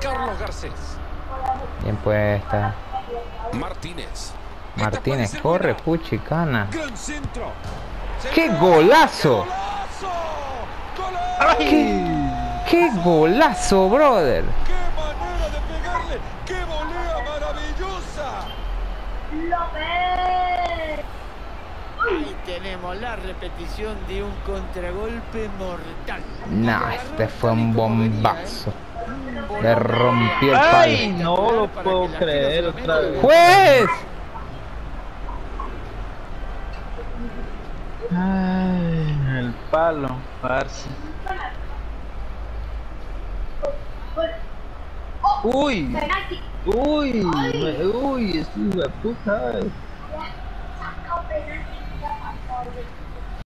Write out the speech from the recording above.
Carlos Garcés. Bien puesta. Martínez. Martínez ser corre, puchicana. Gran centro. Se ¡Qué golazo! ¿Qué, qué golazo, brother! ¡Qué manera de pegarle! ¡Qué volea maravillosa! Ahí tenemos la repetición de un contragolpe mortal. Nah, este fue un bombazo. Le rompí el palo. ¡Ay, no lo puedo creer otra vez! ¡Juez! Ay, el palo, parce. Uy, uy, uy, es una puta.